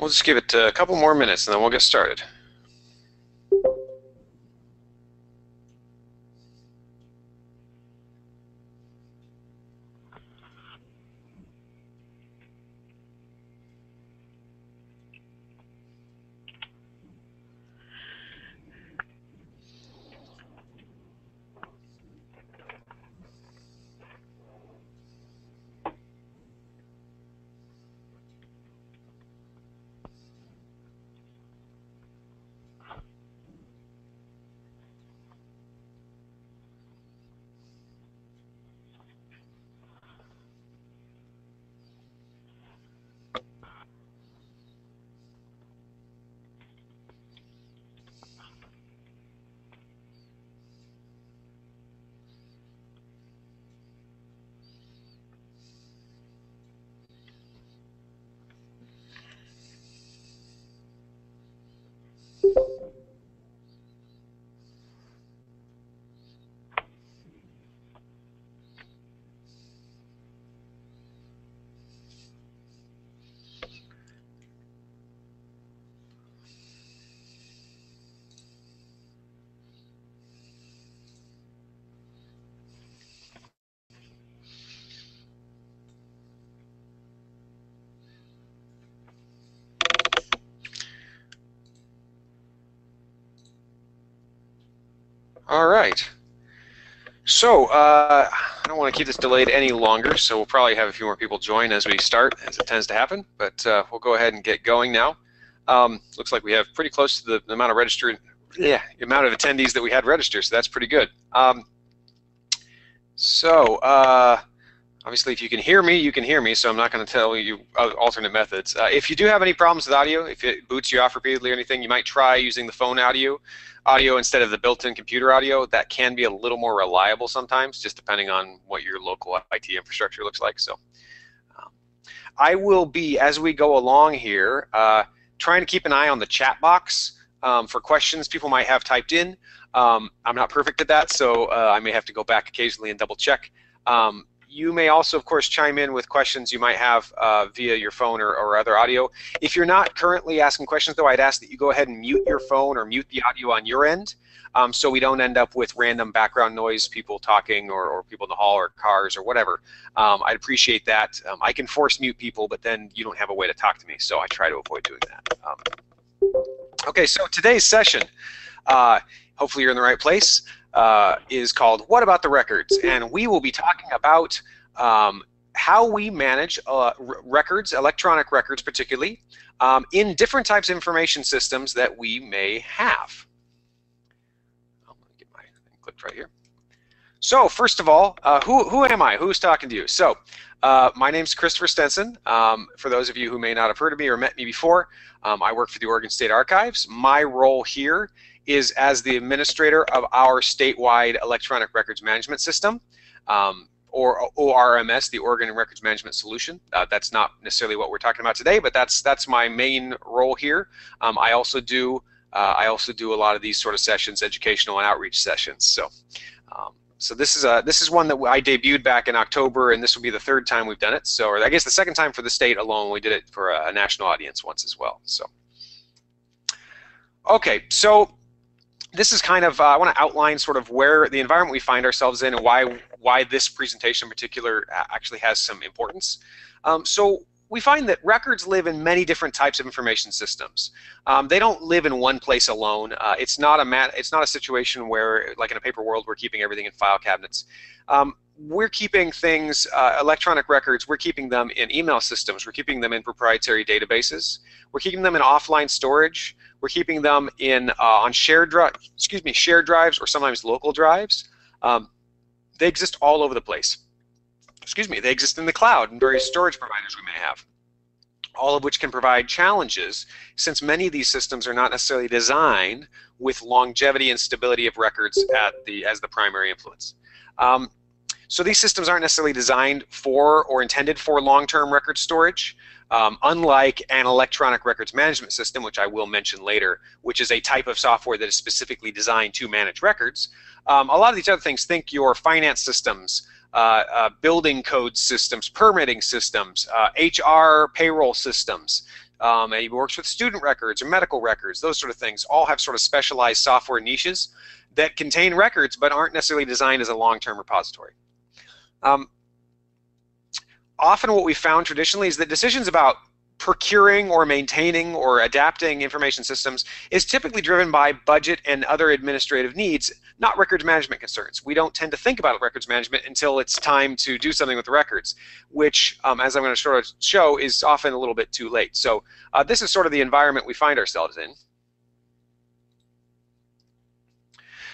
We'll just give it a couple more minutes and then we'll get started. All right. So, uh, I don't want to keep this delayed any longer, so we'll probably have a few more people join as we start, as it tends to happen, but uh, we'll go ahead and get going now. Um, looks like we have pretty close to the, the amount of registered, yeah, amount of attendees that we had register, so that's pretty good. Um, so, uh, obviously if you can hear me, you can hear me, so I'm not going to tell you alternate methods. Uh, if you do have any problems with audio, if it boots you off repeatedly or anything, you might try using the phone audio audio instead of the built-in computer audio. That can be a little more reliable sometimes, just depending on what your local IT infrastructure looks like. So um, I will be, as we go along here, uh, trying to keep an eye on the chat box um, for questions people might have typed in. Um, I'm not perfect at that, so uh, I may have to go back occasionally and double check. Um, you may also, of course, chime in with questions you might have uh, via your phone or, or other audio. If you're not currently asking questions, though, I'd ask that you go ahead and mute your phone or mute the audio on your end um, so we don't end up with random background noise, people talking or, or people in the hall or cars or whatever. Um, I'd appreciate that. Um, I can force mute people, but then you don't have a way to talk to me, so I try to avoid doing that. Um, okay, so today's session, uh, hopefully you're in the right place uh, is called What About the Records? And we will be talking about um, how we manage uh, records, electronic records particularly, um, in different types of information systems that we may have. I'm going to get my clicked right here. So first of all, uh, who, who am I? Who's talking to you? So uh, my name's Kristopher Stenson. Um, for those of you who may not have heard of me or met me before, um, I work for the Oregon State Archives. My role here is as the administrator of our statewide electronic records management system, um, or ORMS, the Oregon Records Management Solution. Uh, that's not necessarily what we're talking about today, but that's that's my main role here. Um, I also do uh, I also do a lot of these sort of sessions, educational and outreach sessions. So. Um, so this is a this is one that I debuted back in October, and this will be the third time we've done it. So, I guess the second time for the state alone. We did it for a, a national audience once as well. So, okay, so this is kind of, uh, I want to outline sort of where the environment we find ourselves in and why, why this presentation in particular actually has some importance. Um, so we find that records live in many different types of information systems. Um, they don't live in one place alone. Uh, it's not a mat it's not a situation where, like in a paper world, we're keeping everything in file cabinets. Um, we're keeping things, uh, electronic records, we're keeping them in email systems, we're keeping them in proprietary databases, we're keeping them in offline storage, we're keeping them in uh, on shared drive, excuse me, shared drives or sometimes local drives. Um, they exist all over the place. Excuse me, they exist in the cloud and various storage providers we may have. All of which can provide challenges since many of these systems are not necessarily designed with longevity and stability of records at the as the primary influence. Um, so these systems aren't necessarily designed for or intended for long-term record storage. Um, unlike an electronic records management system, which I will mention later, which is a type of software that is specifically designed to manage records, um, a lot of these other things, think your finance systems, uh, uh, building code systems, permitting systems, uh, HR payroll systems, Um, and he works with student records or medical records, those sort of things. All have sort of specialized software niches that contain records but aren't necessarily designed as a long-term repository. Um, often what we found traditionally is that decisions about procuring or maintaining or adapting information systems is typically driven by budget and other administrative needs, not records management concerns. We don't tend to think about records management until it's time to do something with the records, which, um, as I'm going to sort of show, is often a little bit too late. So uh, this is sort of the environment we find ourselves in.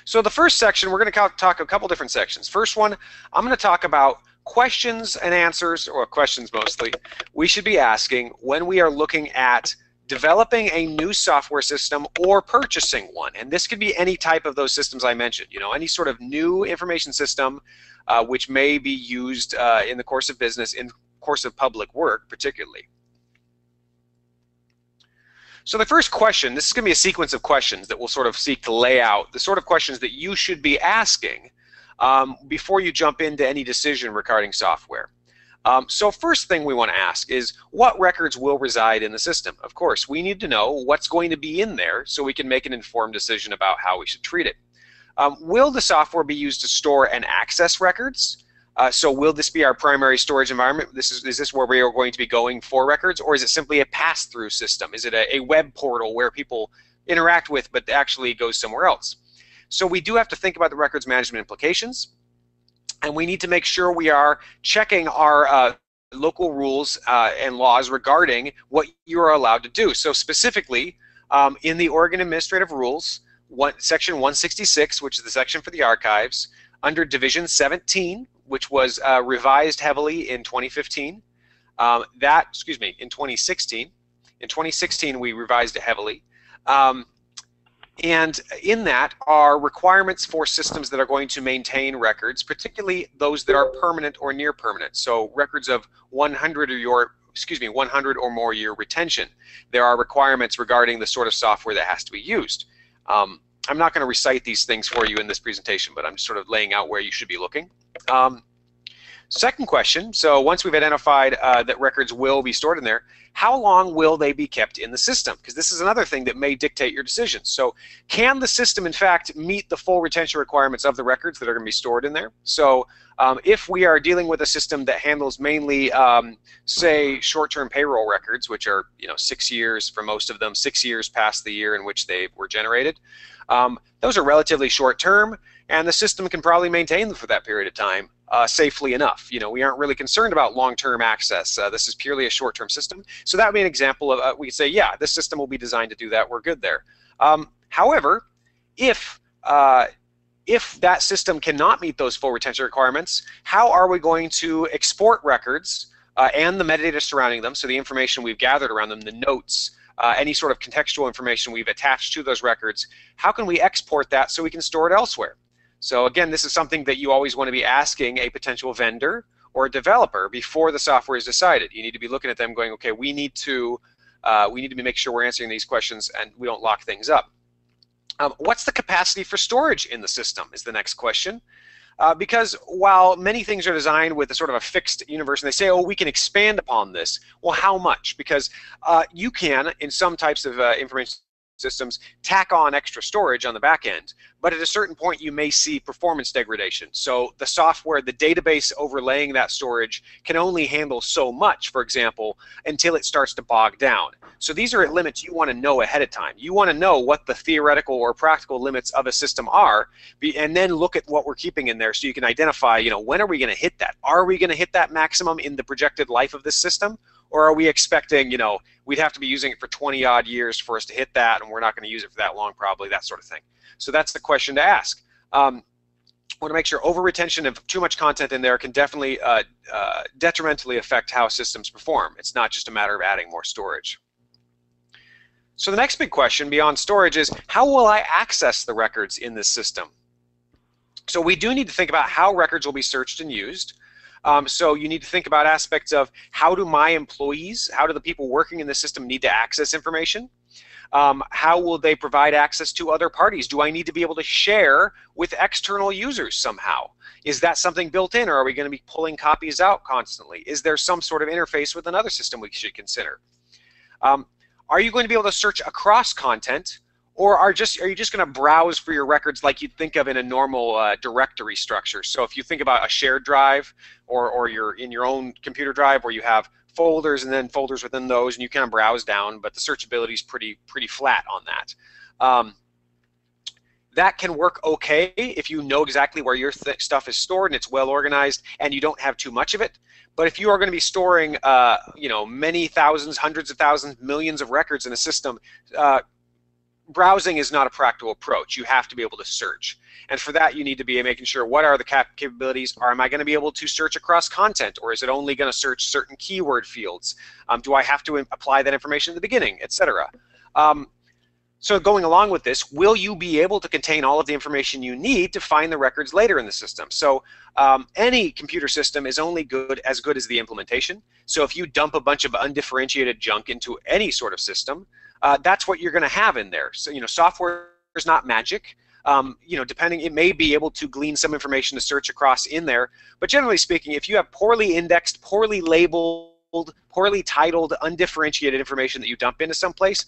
So the first section, we're going to talk a couple different sections. First one, I'm going to talk about questions and answers, or questions mostly, we should be asking when we are looking at developing a new software system or purchasing one. And this could be any type of those systems I mentioned, you know, any sort of new information system uh, which may be used uh, in the course of business, in course of public work particularly. So the first question, this is going to be a sequence of questions that we'll sort of seek to lay out the sort of questions that you should be asking um, before you jump into any decision regarding software. Um, so first thing we want to ask is what records will reside in the system? Of course, we need to know what's going to be in there so we can make an informed decision about how we should treat it. Um, will the software be used to store and access records? Uh, so will this be our primary storage environment? This is, is this where we are going to be going for records or is it simply a pass-through system? Is it a, a web portal where people interact with but actually goes somewhere else? So we do have to think about the records management implications, and we need to make sure we are checking our uh, local rules uh, and laws regarding what you are allowed to do. So specifically, um, in the Oregon Administrative Rules, one, Section 166, which is the section for the archives, under Division 17, which was uh, revised heavily in 2015, um, that, excuse me, in 2016. In 2016, we revised it heavily. Um, and in that are requirements for systems that are going to maintain records, particularly those that are permanent or near permanent. So records of 100 or your excuse me 100 or more year retention. There are requirements regarding the sort of software that has to be used. Um, I'm not going to recite these things for you in this presentation, but I'm just sort of laying out where you should be looking. Um, Second question, so once we've identified uh, that records will be stored in there, how long will they be kept in the system? Because this is another thing that may dictate your decisions. So can the system, in fact, meet the full retention requirements of the records that are going to be stored in there? So um, if we are dealing with a system that handles mainly, um, say, short-term payroll records, which are you know six years for most of them, six years past the year in which they were generated, um, those are relatively short-term, and the system can probably maintain them for that period of time uh, safely enough. You know, we aren't really concerned about long-term access. Uh, this is purely a short-term system. So that would be an example of, uh, we could say, yeah, this system will be designed to do that. We're good there. Um, however, if uh, if that system cannot meet those full retention requirements, how are we going to export records uh, and the metadata surrounding them, so the information we've gathered around them, the notes, uh, any sort of contextual information we've attached to those records, how can we export that so we can store it elsewhere? So again, this is something that you always want to be asking a potential vendor or a developer before the software is decided. You need to be looking at them going, okay, we need to uh, we need to make sure we're answering these questions and we don't lock things up. Um, what's the capacity for storage in the system is the next question. Uh, because while many things are designed with a sort of a fixed universe, and they say, oh, we can expand upon this. Well, how much? Because uh, you can, in some types of uh, information systems tack on extra storage on the back end. But at a certain point, you may see performance degradation. So the software, the database overlaying that storage can only handle so much, for example, until it starts to bog down. So these are at limits you want to know ahead of time. You want to know what the theoretical or practical limits of a system are, and then look at what we're keeping in there so you can identify, you know, when are we going to hit that? Are we going to hit that maximum in the projected life of this system? Or are we expecting, you know, we'd have to be using it for 20 odd years for us to hit that, and we're not going to use it for that long, probably, that sort of thing. So that's the question to ask. Um, want to make sure over retention of too much content in there can definitely uh, uh, detrimentally affect how systems perform. It's not just a matter of adding more storage. So the next big question beyond storage is how will I access the records in this system? So we do need to think about how records will be searched and used. Um, so you need to think about aspects of how do my employees, how do the people working in the system need to access information? Um, how will they provide access to other parties? Do I need to be able to share with external users somehow? Is that something built in or are we going to be pulling copies out constantly? Is there some sort of interface with another system we should consider? Um, are you going to be able to search across content or are just are you just going to browse for your records like you'd think of in a normal uh, directory structure? So if you think about a shared drive or, or you're in your own computer drive where you have folders and then folders within those and you kind of browse down but the searchability is pretty pretty flat on that. Um, that can work okay if you know exactly where your stuff is stored and it's well organized and you don't have too much of it. But if you are going to be storing uh, you know many thousands hundreds of thousands millions of records in a system uh, browsing is not a practical approach. You have to be able to search. And for that, you need to be making sure what are the cap capabilities? Or am I going to be able to search across content? Or is it only going to search certain keyword fields? Um, do I have to apply that information at the beginning, etc.? Um, so going along with this, will you be able to contain all of the information you need to find the records later in the system? So um, any computer system is only good as good as the implementation. So if you dump a bunch of undifferentiated junk into any sort of system, uh, that's what you're going to have in there. So you know, software is not magic. Um, you know, depending, it may be able to glean some information to search across in there. But generally speaking, if you have poorly indexed, poorly labeled, poorly titled, undifferentiated information that you dump into some place,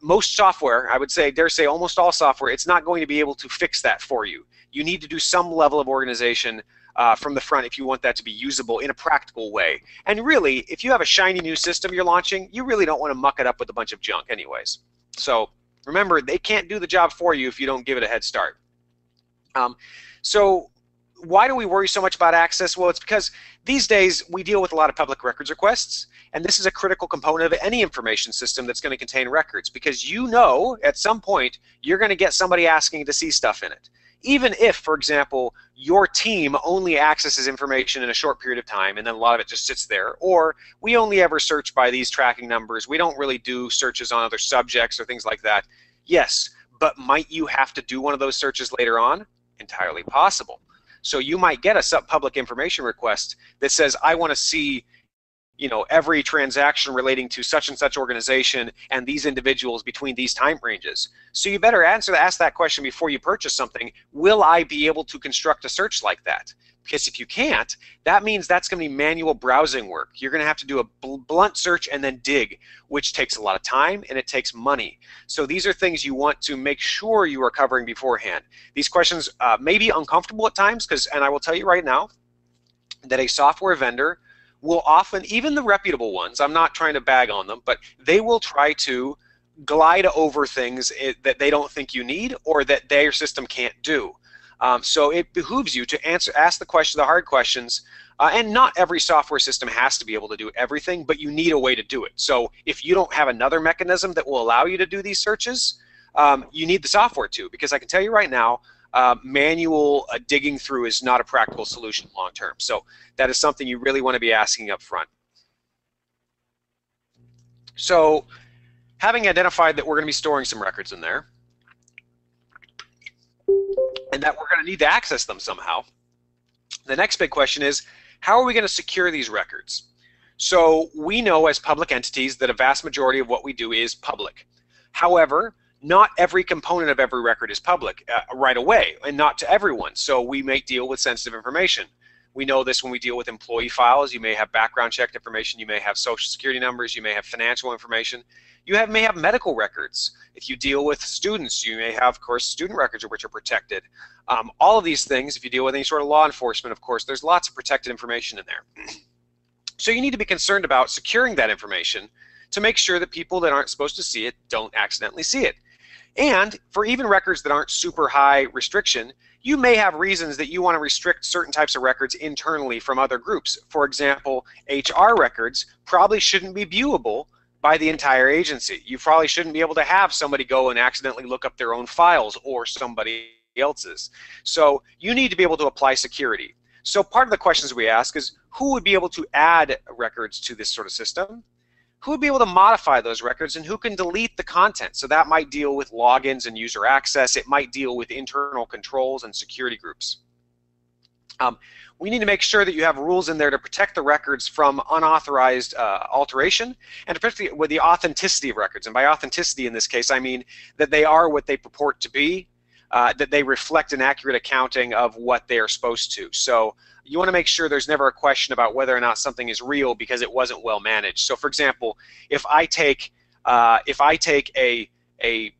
most software, I would say, dare say almost all software, it's not going to be able to fix that for you. You need to do some level of organization uh, from the front if you want that to be usable in a practical way. And really, if you have a shiny new system you're launching, you really don't want to muck it up with a bunch of junk anyways. So remember, they can't do the job for you if you don't give it a head start. Um, so why do we worry so much about access? Well, it's because these days we deal with a lot of public records requests, and this is a critical component of any information system that's going to contain records because you know at some point you're going to get somebody asking to see stuff in it even if, for example, your team only accesses information in a short period of time and then a lot of it just sits there, or we only ever search by these tracking numbers, we don't really do searches on other subjects or things like that. Yes, but might you have to do one of those searches later on? Entirely possible. So you might get a sub public information request that says, I want to see you know every transaction relating to such and such organization and these individuals between these time ranges. So you better answer ask that question before you purchase something. Will I be able to construct a search like that? Because if you can't, that means that's going to be manual browsing work. You're going to have to do a bl blunt search and then dig, which takes a lot of time and it takes money. So these are things you want to make sure you are covering beforehand. These questions uh, may be uncomfortable at times, because, and I will tell you right now, that a software vendor will often, even the reputable ones, I'm not trying to bag on them, but they will try to glide over things that they don't think you need or that their system can't do. Um, so it behooves you to answer, ask the question, the hard questions, uh, and not every software system has to be able to do everything, but you need a way to do it. So if you don't have another mechanism that will allow you to do these searches, um, you need the software to, because I can tell you right now, uh, manual uh, digging through is not a practical solution long term. So that is something you really want to be asking up front. So having identified that we're going to be storing some records in there and that we're going to need to access them somehow, the next big question is how are we going to secure these records? So we know as public entities that a vast majority of what we do is public. However, not every component of every record is public uh, right away, and not to everyone. So we may deal with sensitive information. We know this when we deal with employee files. You may have background check information. You may have social security numbers. You may have financial information. You have, may have medical records. If you deal with students, you may have, of course, student records which are protected. Um, all of these things, if you deal with any sort of law enforcement, of course, there's lots of protected information in there. so you need to be concerned about securing that information to make sure that people that aren't supposed to see it don't accidentally see it. And for even records that aren't super high restriction, you may have reasons that you want to restrict certain types of records internally from other groups. For example, HR records probably shouldn't be viewable by the entire agency. You probably shouldn't be able to have somebody go and accidentally look up their own files or somebody else's. So you need to be able to apply security. So part of the questions we ask is who would be able to add records to this sort of system? Who would be able to modify those records and who can delete the content. So that might deal with logins and user access. It might deal with internal controls and security groups. Um, we need to make sure that you have rules in there to protect the records from unauthorized uh, alteration and particularly with the authenticity of records. And by authenticity in this case, I mean that they are what they purport to be, uh, that they reflect an accurate accounting of what they are supposed to. So you want to make sure there's never a question about whether or not something is real because it wasn't well managed. So for example, if I take uh, if I take a a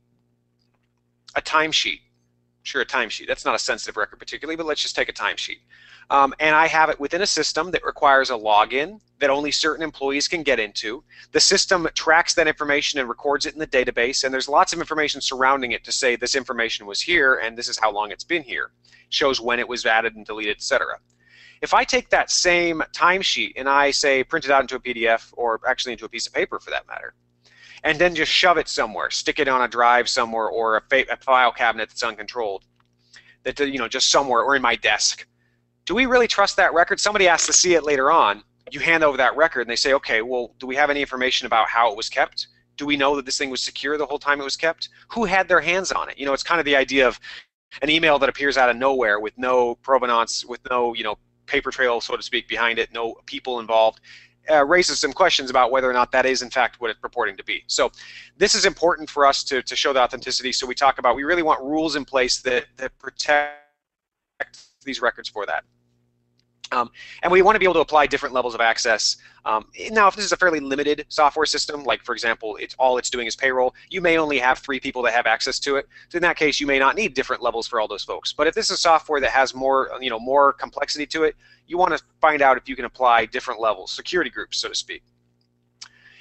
a timesheet, sure a timesheet, that's not a sensitive record particularly, but let's just take a timesheet. Um, and I have it within a system that requires a login that only certain employees can get into. The system tracks that information and records it in the database, and there's lots of information surrounding it to say this information was here and this is how long it's been here. shows when it was added and deleted, etc. If I take that same timesheet and I say print it out into a PDF or actually into a piece of paper for that matter, and then just shove it somewhere, stick it on a drive somewhere or a, a file cabinet that's uncontrolled, that you know just somewhere or in my desk. Do we really trust that record? Somebody asks to see it later on. You hand over that record and they say, okay, well, do we have any information about how it was kept? Do we know that this thing was secure the whole time it was kept? Who had their hands on it? You know, it's kind of the idea of an email that appears out of nowhere with no provenance, with no, you know, paper trail, so to speak, behind it, no people involved, uh, raises some questions about whether or not that is in fact what it's purporting to be. So this is important for us to, to show the authenticity. So we talk about we really want rules in place that, that protect these records for that. Um, and we want to be able to apply different levels of access. Um, now, if this is a fairly limited software system, like for example, it's all it's doing is payroll, you may only have three people that have access to it. So in that case, you may not need different levels for all those folks. But if this is software that has more, you know, more complexity to it, you want to find out if you can apply different levels, security groups, so to speak.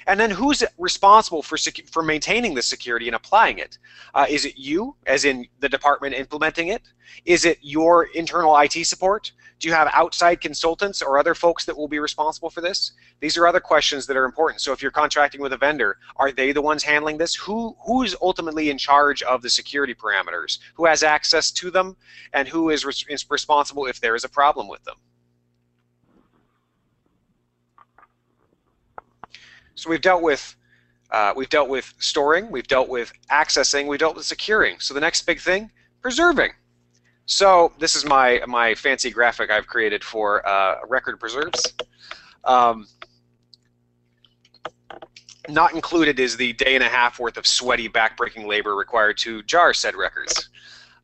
And then who's responsible for for maintaining the security and applying it? Uh, is it you, as in the department implementing it? Is it your internal IT support? Do you have outside consultants or other folks that will be responsible for this? These are other questions that are important. So if you're contracting with a vendor, are they the ones handling this? Who who's ultimately in charge of the security parameters? Who has access to them, and who is, is responsible if there is a problem with them? So we've dealt with uh, we've dealt with storing, we've dealt with accessing, we've dealt with securing. So the next big thing, preserving. So this is my my fancy graphic I've created for uh, record preserves. Um, not included is the day and a half worth of sweaty, backbreaking labor required to jar said records.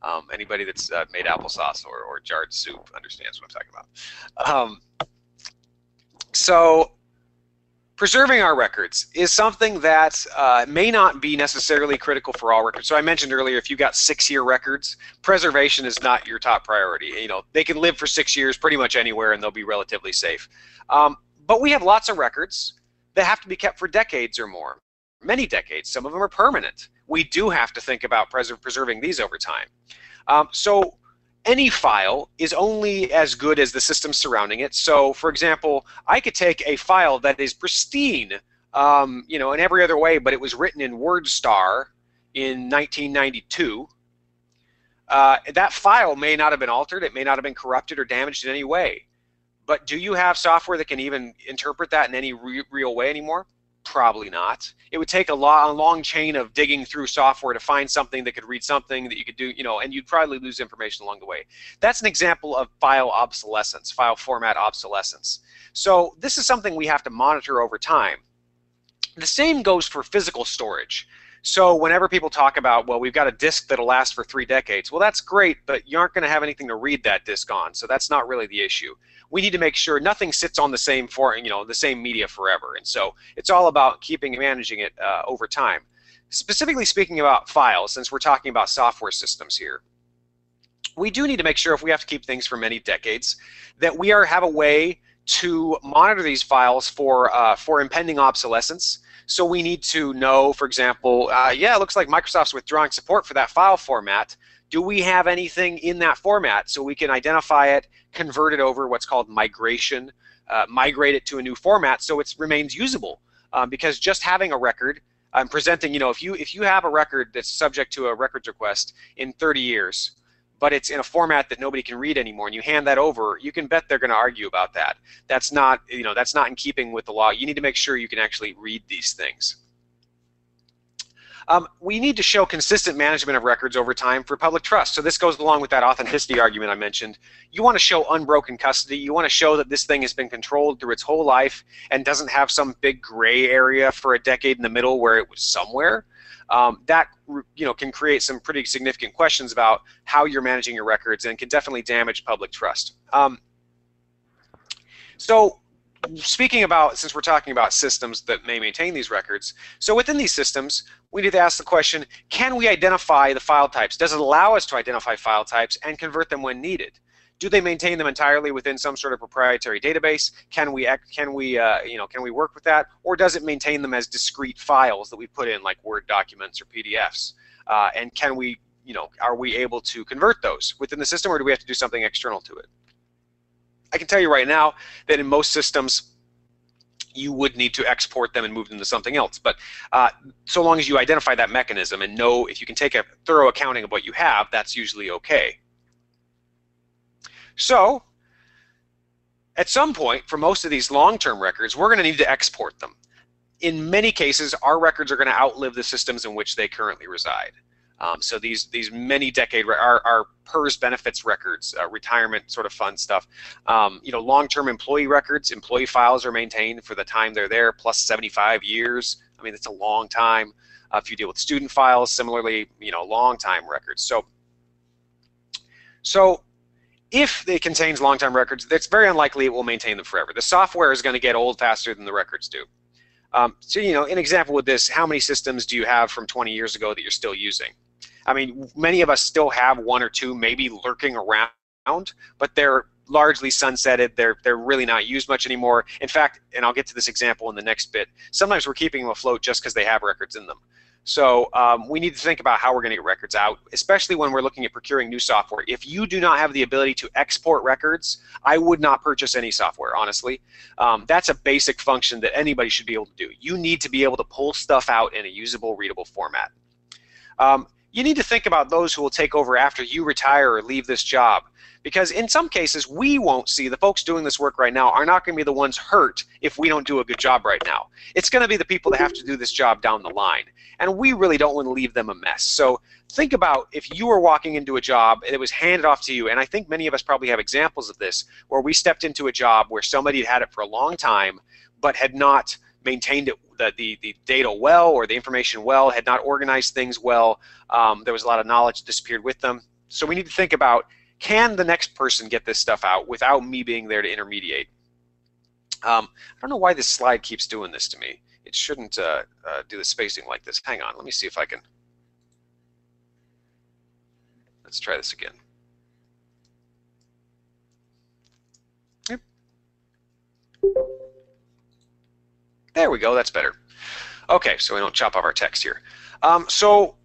Um, anybody that's uh, made applesauce or, or jarred soup understands what I'm talking about. Um, so preserving our records is something that uh, may not be necessarily critical for all records. So I mentioned earlier, if you've got six-year records, preservation is not your top priority. You know, they can live for six years pretty much anywhere, and they'll be relatively safe. Um, but we have lots of records that have to be kept for decades or more, many decades. Some of them are permanent. We do have to think about pres preserving these over time. Um, so any file is only as good as the system surrounding it. So, for example, I could take a file that is pristine, um, you know, in every other way, but it was written in WordStar in 1992. Uh, that file may not have been altered, it may not have been corrupted or damaged in any way. But do you have software that can even interpret that in any re real way anymore? Probably not. It would take a, long, a long chain of digging through software to find something that could read something that you could do, you know, and you'd probably lose information along the way. That's an example of file obsolescence, file format obsolescence. So this is something we have to monitor over time. The same goes for physical storage. So whenever people talk about, well, we've got a disk that'll last for three decades, well, that's great, but you aren't going to have anything to read that disk on, so that's not really the issue. We need to make sure nothing sits on the same for you know the same media forever, and so it's all about keeping and managing it uh, over time. Specifically speaking about files, since we're talking about software systems here, we do need to make sure if we have to keep things for many decades, that we are have a way to monitor these files for uh, for impending obsolescence so we need to know, for example, uh, yeah, it looks like Microsoft's withdrawing support for that file format. Do we have anything in that format so we can identify it, convert it over what's called migration, uh, migrate it to a new format so it remains usable? Um, because just having a record, I'm presenting, you know, if you if you have a record that's subject to a records request in 30 years, but it's in a format that nobody can read anymore and you hand that over you can bet they're going to argue about that that's not you know that's not in keeping with the law you need to make sure you can actually read these things um, we need to show consistent management of records over time for public trust. So this goes along with that authenticity argument I mentioned. You want to show unbroken custody. You want to show that this thing has been controlled through its whole life and doesn't have some big gray area for a decade in the middle where it was somewhere um, that you know can create some pretty significant questions about how you're managing your records and can definitely damage public trust. Um, so speaking about, since we're talking about systems that may maintain these records, so within these systems, we need to ask the question, can we identify the file types? Does it allow us to identify file types and convert them when needed? Do they maintain them entirely within some sort of proprietary database? Can we can we uh, you know can we work with that, or does it maintain them as discrete files that we put in like Word documents or PDFs? Uh, and can we you know are we able to convert those within the system, or do we have to do something external to it? I can tell you right now that in most systems, you would need to export them and move them to something else. But uh, so long as you identify that mechanism and know if you can take a thorough accounting of what you have, that's usually okay. So at some point, for most of these long-term records, we're going to need to export them. In many cases, our records are going to outlive the systems in which they currently reside. Um, so these these many decade our, our PERS benefits records, uh, retirement sort of fund stuff. Um, you know, long-term employee records, employee files are maintained for the time they're there, plus 75 years. I mean, it's a long time. Uh, if you deal with student files, similarly, you know, long time records. So, so if it contains long-time records, it's very unlikely it will maintain them forever. The software is going to get old faster than the records do. Um, so, you know, an example with this, how many systems do you have from 20 years ago that you're still using? I mean, many of us still have one or two maybe lurking around, but they're largely sunsetted. They're they're really not used much anymore. In fact, and I'll get to this example in the next bit. Sometimes we're keeping them afloat just because they have records in them. So um, we need to think about how we're going to get records out, especially when we're looking at procuring new software. If you do not have the ability to export records, I would not purchase any software, honestly. Um, that's a basic function that anybody should be able to do. You need to be able to pull stuff out in a usable, readable format. Um, you need to think about those who will take over after you retire or leave this job. Because in some cases, we won't see, the folks doing this work right now are not going to be the ones hurt if we don't do a good job right now. It's going to be the people that have to do this job down the line. And we really don't want to leave them a mess. So think about if you were walking into a job and it was handed off to you, and I think many of us probably have examples of this, where we stepped into a job where somebody had had it for a long time, but had not maintained it the, the, the data well or the information well, had not organized things well. Um, there was a lot of knowledge disappeared with them. So we need to think about, can the next person get this stuff out without me being there to intermediate? Um, I don't know why this slide keeps doing this to me. It shouldn't uh, uh, do the spacing like this. Hang on, let me see if I can. Let's try this again. Yep. There we go, that's better. Okay, so we don't chop off our text here. Um, so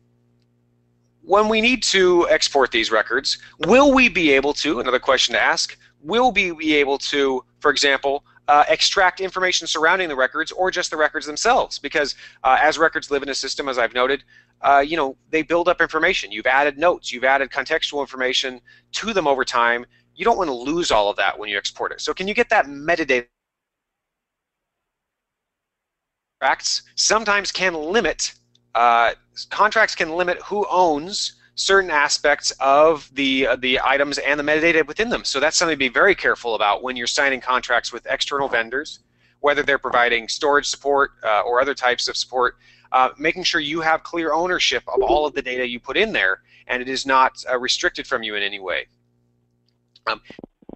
when we need to export these records, will we be able to, another question to ask, will we be able to, for example, uh, extract information surrounding the records or just the records themselves? Because uh, as records live in a system, as I've noted, uh, you know, they build up information. You've added notes, you've added contextual information to them over time. You don't want to lose all of that when you export it. So can you get that metadata contracts sometimes can limit uh, contracts can limit who owns certain aspects of the uh, the items and the metadata within them. So that's something to be very careful about when you're signing contracts with external vendors, whether they're providing storage support uh, or other types of support. Uh, making sure you have clear ownership of all of the data you put in there, and it is not uh, restricted from you in any way. Um,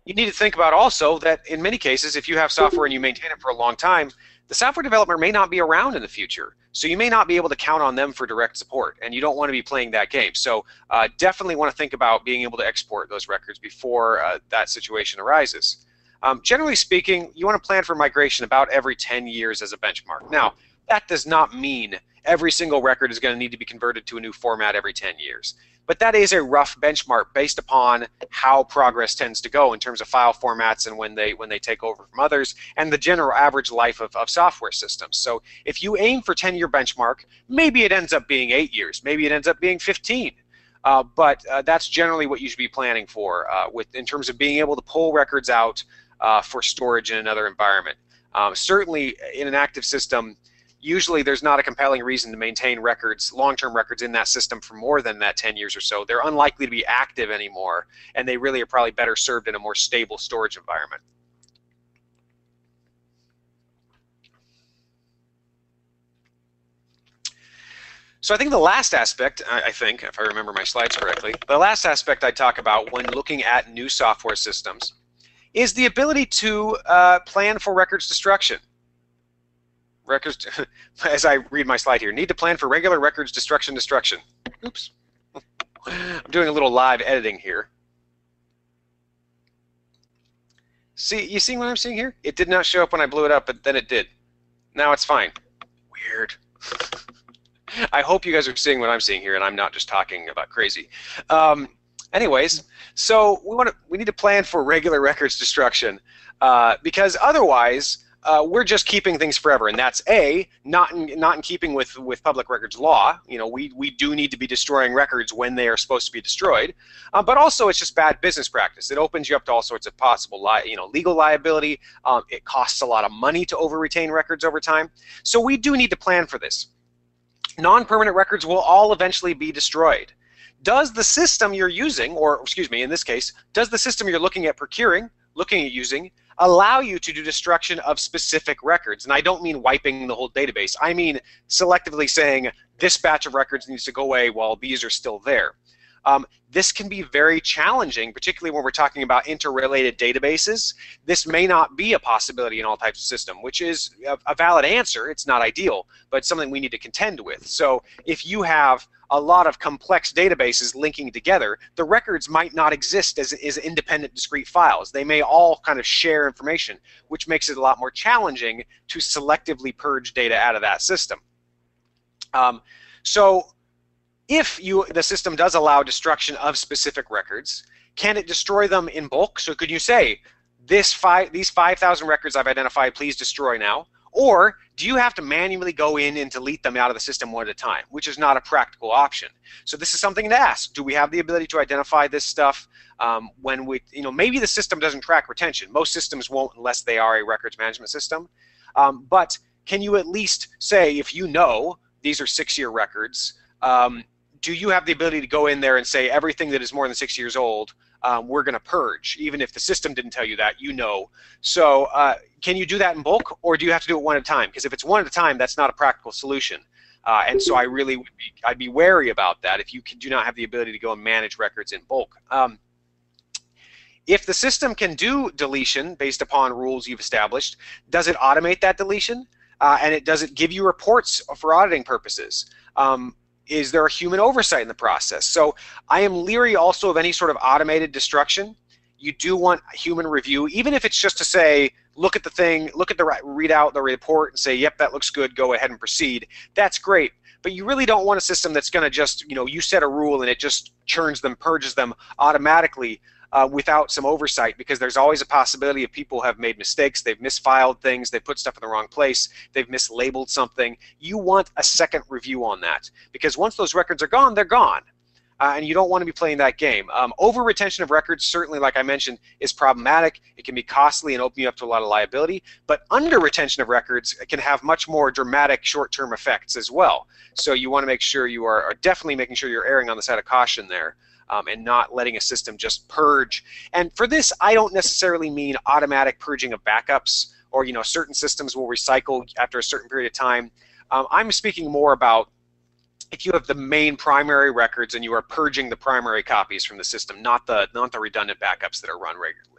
you need to think about also that in many cases, if you have software and you maintain it for a long time, the software developer may not be around in the future. So you may not be able to count on them for direct support, and you don't want to be playing that game. So uh, definitely want to think about being able to export those records before uh, that situation arises. Um, generally speaking, you want to plan for migration about every 10 years as a benchmark. Now, that does not mean every single record is going to need to be converted to a new format every 10 years. But that is a rough benchmark based upon how progress tends to go in terms of file formats and when they when they take over from others and the general average life of, of software systems. So if you aim for 10-year benchmark, maybe it ends up being eight years, maybe it ends up being 15. Uh, but uh, that's generally what you should be planning for uh, with in terms of being able to pull records out uh, for storage in another environment. Um, certainly in an active system, usually there's not a compelling reason to maintain records, long-term records in that system for more than that 10 years or so. They're unlikely to be active anymore, and they really are probably better served in a more stable storage environment. So I think the last aspect, I think, if I remember my slides correctly, the last aspect I talk about when looking at new software systems is the ability to uh, plan for records destruction. Records, as I read my slide here, need to plan for regular records destruction destruction. Oops. I'm doing a little live editing here. See, you see what I'm seeing here? It did not show up when I blew it up, but then it did. Now it's fine. Weird. I hope you guys are seeing what I'm seeing here, and I'm not just talking about crazy. Um, anyways, so we want to we need to plan for regular records destruction uh, because otherwise uh, we're just keeping things forever, and that's a not in, not in keeping with with public records law. You know, we we do need to be destroying records when they are supposed to be destroyed, uh, but also it's just bad business practice. It opens you up to all sorts of possible li- you know legal liability. Um, it costs a lot of money to over retain records over time, so we do need to plan for this. Non-permanent records will all eventually be destroyed. Does the system you're using, or excuse me, in this case, does the system you're looking at procuring, looking at using, allow you to do destruction of specific records. And I don't mean wiping the whole database. I mean selectively saying this batch of records needs to go away while these are still there. Um, this can be very challenging, particularly when we're talking about interrelated databases. This may not be a possibility in all types of system, which is a, a valid answer. It's not ideal, but something we need to contend with. So if you have a lot of complex databases linking together, the records might not exist as, as independent discrete files. They may all kind of share information, which makes it a lot more challenging to selectively purge data out of that system. Um, so if you the system does allow destruction of specific records, can it destroy them in bulk? So could you say, this five, these 5,000 records I've identified, please destroy now? Or do you have to manually go in and delete them out of the system one at a time, which is not a practical option. So this is something to ask. Do we have the ability to identify this stuff um, when we, you know, maybe the system doesn't track retention. Most systems won't unless they are a records management system. Um, but can you at least say, if you know these are six-year records, um, do you have the ability to go in there and say everything that is more than six years old, um, we're going to purge, even if the system didn't tell you that, you know. So uh, can you do that in bulk, or do you have to do it one at a time? Because if it's one at a time, that's not a practical solution. Uh, and so I really would be, I'd be wary about that if you can, do not have the ability to go and manage records in bulk. Um, if the system can do deletion based upon rules you've established, does it automate that deletion? Uh, and it does it give you reports for auditing purposes? Um, is there a human oversight in the process? So I am leery also of any sort of automated destruction. You do want human review, even if it's just to say, look at the thing, look at the read out the report and say, yep, that looks good, go ahead and proceed. That's great. But you really don't want a system that's going to just, you know, you set a rule and it just churns them, purges them automatically uh, without some oversight because there's always a possibility of people have made mistakes, they've misfiled things, they put stuff in the wrong place, they've mislabeled something. You want a second review on that because once those records are gone, they're gone. Uh, and you don't want to be playing that game. Um, over retention of records, certainly, like I mentioned, is problematic. It can be costly and open you up to a lot of liability. But under retention of records it can have much more dramatic short-term effects as well. So you want to make sure you are, are definitely making sure you're erring on the side of caution there um, and not letting a system just purge. And for this, I don't necessarily mean automatic purging of backups or you know certain systems will recycle after a certain period of time. Um, I'm speaking more about if you have the main primary records and you are purging the primary copies from the system, not the not the redundant backups that are run regularly.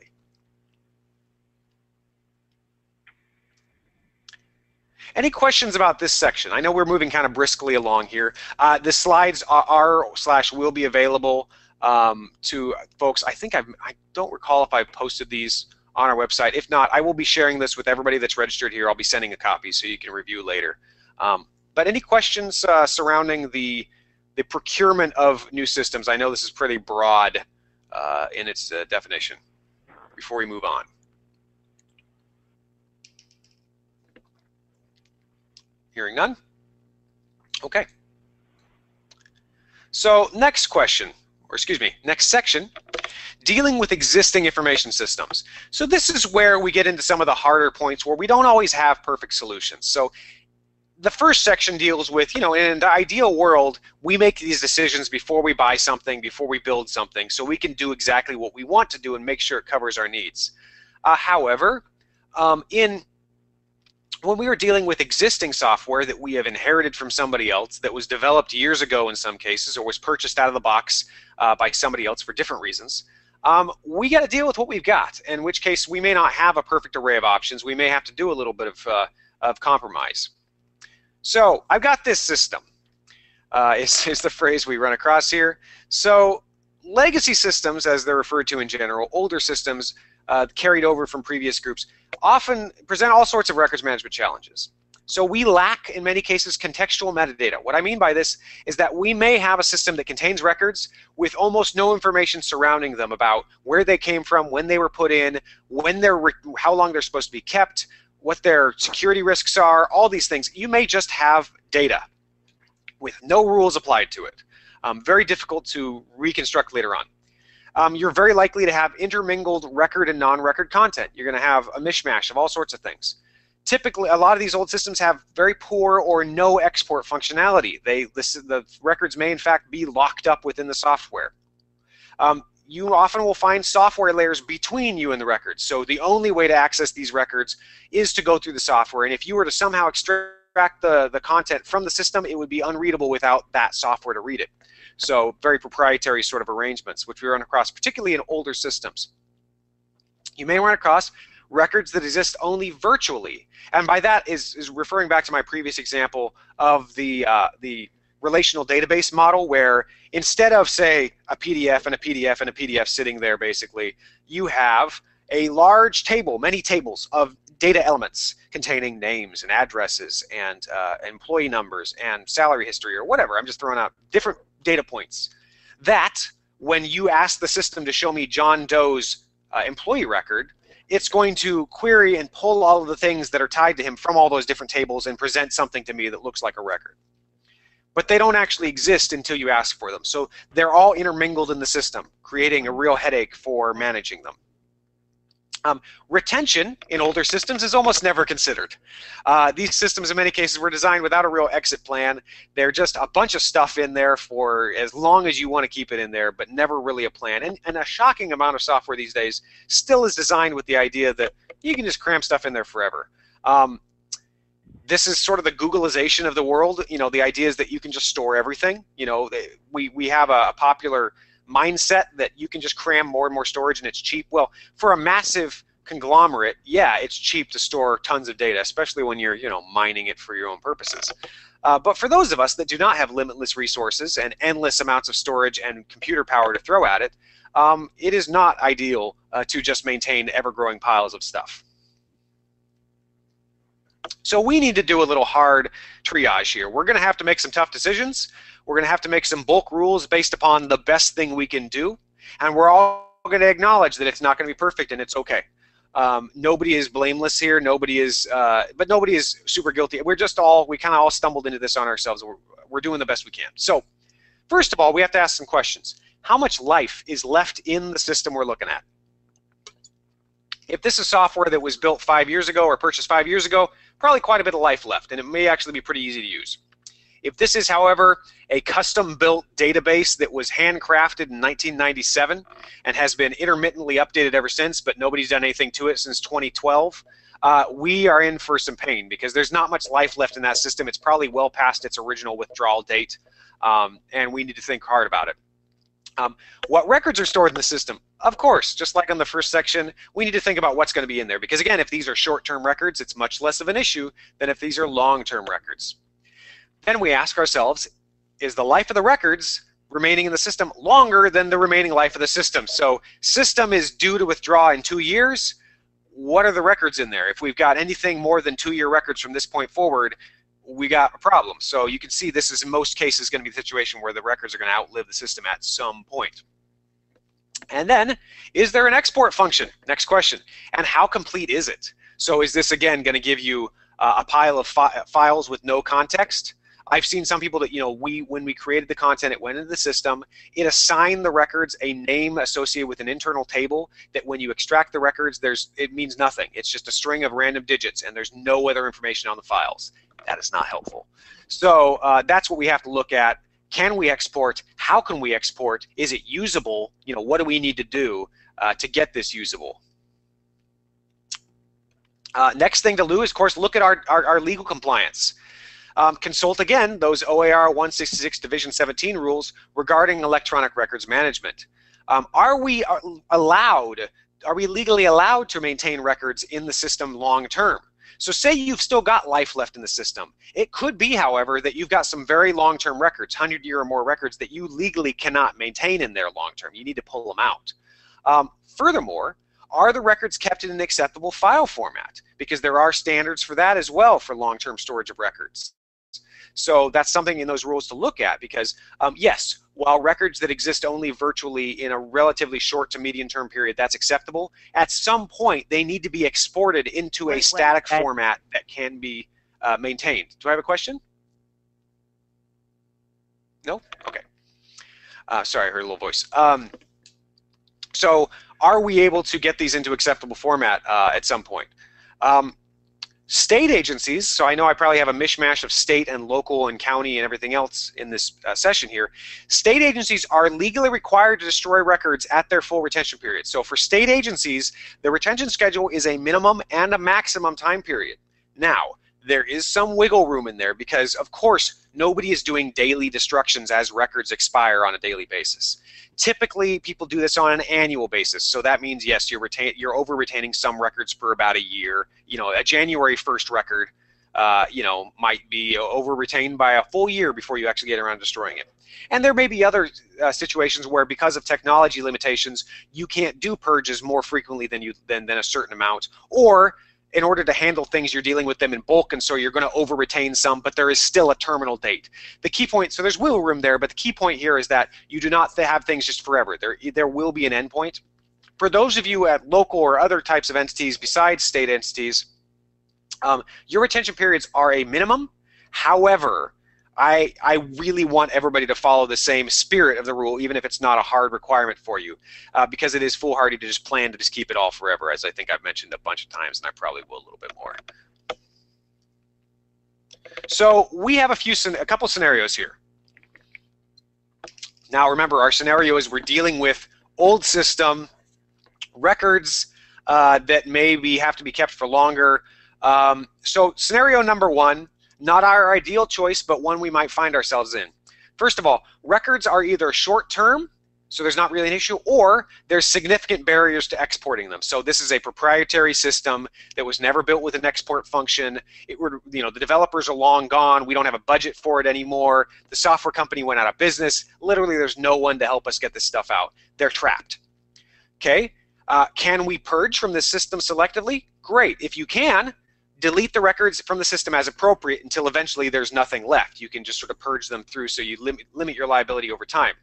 Any questions about this section? I know we're moving kind of briskly along here. Uh, the slides are, slash will be available um, to folks. I think I've, I don't recall if I posted these on our website. If not, I will be sharing this with everybody that's registered here. I'll be sending a copy so you can review later. Um, but any questions uh, surrounding the the procurement of new systems? I know this is pretty broad uh, in its uh, definition. Before we move on. Hearing none? Okay. So next question, or excuse me, next section, dealing with existing information systems. So this is where we get into some of the harder points where we don't always have perfect solutions. So the first section deals with, you know, in the ideal world, we make these decisions before we buy something, before we build something, so we can do exactly what we want to do and make sure it covers our needs. Uh, however, um, in when we were dealing with existing software that we have inherited from somebody else that was developed years ago in some cases or was purchased out of the box uh, by somebody else for different reasons, um, we got to deal with what we've got, in which case we may not have a perfect array of options. We may have to do a little bit of, uh, of compromise. So I've got this system, uh, is, is the phrase we run across here. So legacy systems, as they're referred to in general, older systems uh, carried over from previous groups, often present all sorts of records management challenges. So we lack, in many cases, contextual metadata. What I mean by this is that we may have a system that contains records with almost no information surrounding them about where they came from, when they were put in, when they're, how long they're supposed to be kept, what their security risks are, all these things. You may just have data with no rules applied to it. Um, very difficult to reconstruct later on. Um, you're very likely to have intermingled record and non-record content. You're going to have a mishmash of all sorts of things typically a lot of these old systems have very poor or no export functionality. They the records may in fact be locked up within the software. Um, you often will find software layers between you and the records. So the only way to access these records is to go through the software. And if you were to somehow extract the, the content from the system, it would be unreadable without that software to read it. So very proprietary sort of arrangements, which we run across particularly in older systems. You may run across records that exist only virtually. And by that is, is referring back to my previous example of the, uh, the relational database model where instead of, say, a PDF and a PDF and a PDF sitting there basically, you have a large table, many tables of data elements containing names and addresses and uh, employee numbers and salary history or whatever. I'm just throwing out different data points. That, when you ask the system to show me John Doe's uh, employee record, it's going to query and pull all of the things that are tied to him from all those different tables and present something to me that looks like a record. But they don't actually exist until you ask for them. So they're all intermingled in the system, creating a real headache for managing them. Um, retention in older systems is almost never considered. Uh, these systems, in many cases, were designed without a real exit plan. They're just a bunch of stuff in there for as long as you want to keep it in there, but never really a plan. And, and a shocking amount of software these days still is designed with the idea that you can just cram stuff in there forever. Um, this is sort of the Googleization of the world. You know, the idea is that you can just store everything. You know, they, we, we have a, a popular mindset that you can just cram more and more storage and it's cheap. Well, for a massive conglomerate, yeah, it's cheap to store tons of data, especially when you're, you know, mining it for your own purposes. Uh, but for those of us that do not have limitless resources and endless amounts of storage and computer power to throw at it, um, it is not ideal uh, to just maintain ever-growing piles of stuff. So we need to do a little hard triage here. We're going to have to make some tough decisions. We're going to have to make some bulk rules based upon the best thing we can do. And we're all going to acknowledge that it's not going to be perfect and it's okay. Um, nobody is blameless here. Nobody is, uh, but nobody is super guilty. We're just all, we kind of all stumbled into this on ourselves. We're, we're doing the best we can. So, first of all, we have to ask some questions. How much life is left in the system we're looking at? If this is software that was built five years ago or purchased five years ago, probably quite a bit of life left, and it may actually be pretty easy to use. If this is, however, a custom-built database that was handcrafted in 1997 and has been intermittently updated ever since, but nobody's done anything to it since 2012, uh, we are in for some pain because there's not much life left in that system. It's probably well past its original withdrawal date, um, and we need to think hard about it. Um, what records are stored in the system? Of course, just like on the first section, we need to think about what's going to be in there because again, if these are short-term records, it's much less of an issue than if these are long-term records. Then we ask ourselves, is the life of the records remaining in the system longer than the remaining life of the system? So system is due to withdraw in two years. What are the records in there? If we've got anything more than two-year records from this point forward, we got a problem. So you can see this is in most cases going to be the situation where the records are going to outlive the system at some point. And then, is there an export function? Next question. And how complete is it? So is this, again, going to give you uh, a pile of fi files with no context? I've seen some people that, you know, we when we created the content, it went into the system, it assigned the records a name associated with an internal table that when you extract the records, there's it means nothing. It's just a string of random digits and there's no other information on the files. That is not helpful. So uh, that's what we have to look at. Can we export? How can we export? Is it usable? You know, what do we need to do uh, to get this usable? Uh, next thing to do is, of course, look at our, our, our legal compliance. Um, consult again those OAR 166 Division 17 rules regarding electronic records management. Um, are we uh, allowed, are we legally allowed to maintain records in the system long term? So say you've still got life left in the system. It could be, however, that you've got some very long-term records, 100-year or more records, that you legally cannot maintain in there long-term. You need to pull them out. Um, furthermore, are the records kept in an acceptable file format? Because there are standards for that as well for long-term storage of records. So that's something in those rules to look at because, um, yes, while records that exist only virtually in a relatively short to medium term period, that's acceptable, at some point they need to be exported into a static format that can be uh, maintained. Do I have a question? No? Okay. Uh, sorry, I heard a little voice. Um, so are we able to get these into acceptable format uh, at some point? Um, State agencies, so I know I probably have a mishmash of state and local and county and everything else in this uh, session here. State agencies are legally required to destroy records at their full retention period. So for state agencies, the retention schedule is a minimum and a maximum time period. Now, there is some wiggle room in there because, of course, nobody is doing daily destructions as records expire on a daily basis. Typically, people do this on an annual basis. So that means, yes, you're, retain you're over retaining some records for about a year. You know, a January 1st record, uh, you know, might be over retained by a full year before you actually get around destroying it. And there may be other uh, situations where, because of technology limitations, you can't do purges more frequently than you than, than a certain amount, or in order to handle things, you're dealing with them in bulk, and so you're going to over retain some, but there is still a terminal date. The key point, so there's wiggle room there, but the key point here is that you do not have things just forever. There, there will be an endpoint. For those of you at local or other types of entities besides state entities, um, your retention periods are a minimum. However, I, I really want everybody to follow the same spirit of the rule, even if it's not a hard requirement for you, uh, because it is foolhardy to just plan to just keep it all forever, as I think I've mentioned a bunch of times, and I probably will a little bit more. So we have a few, a couple scenarios here. Now remember, our scenario is we're dealing with old system records uh, that maybe have to be kept for longer. Um, so scenario number one, not our ideal choice, but one we might find ourselves in. First of all, records are either short term, so there's not really an issue, or there's significant barriers to exporting them. So this is a proprietary system that was never built with an export function. It were, you know, the developers are long gone. We don't have a budget for it anymore. The software company went out of business. Literally, there's no one to help us get this stuff out. They're trapped. Okay. Uh, can we purge from this system selectively? Great. If you can, delete the records from the system as appropriate until eventually there's nothing left. You can just sort of purge them through so you limit, limit your liability over time.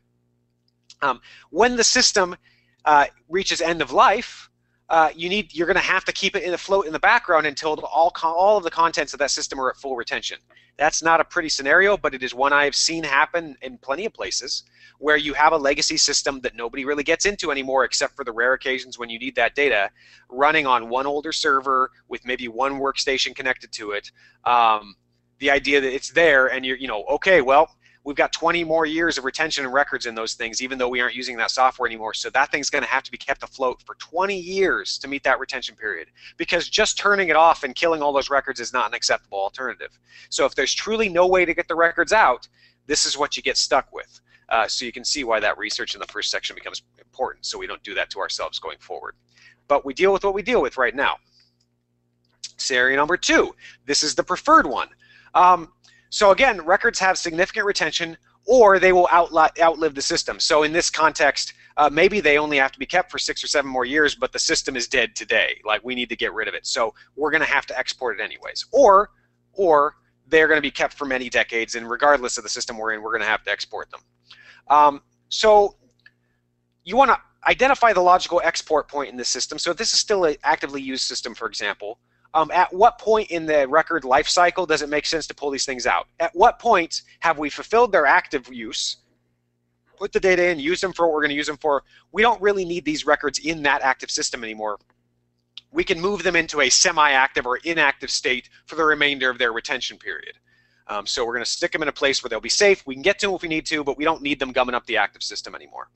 Um, when the system uh, reaches end of life, uh, you need you're going to have to keep it in the float in the background until all all of the contents of that system are at full retention. That's not a pretty scenario, but it is one I've seen happen in plenty of places where you have a legacy system that nobody really gets into anymore except for the rare occasions when you need that data running on one older server with maybe one workstation connected to it. Um, the idea that it's there and you're, you know, okay, well, we've got 20 more years of retention and records in those things, even though we aren't using that software anymore. So that thing's going to have to be kept afloat for 20 years to meet that retention period because just turning it off and killing all those records is not an acceptable alternative. So if there's truly no way to get the records out, this is what you get stuck with. Uh, so you can see why that research in the first section becomes important so we don't do that to ourselves going forward. But we deal with what we deal with right now. Scenario number two, this is the preferred one. Um, so again, records have significant retention or they will outlive the system. So in this context, uh, maybe they only have to be kept for six or seven more years, but the system is dead today. Like we need to get rid of it. So we're going to have to export it anyways. Or, or they're going to be kept for many decades, and regardless of the system we're in, we're going to have to export them. Um, so you want to identify the logical export point in the system. So if this is still an actively used system, for example, um, at what point in the record life cycle does it make sense to pull these things out? At what point have we fulfilled their active use, put the data in, use them for what we're going to use them for? We don't really need these records in that active system anymore. We can move them into a semi-active or inactive state for the remainder of their retention period. Um, so we're going to stick them in a place where they'll be safe. We can get to them if we need to, but we don't need them gumming up the active system anymore.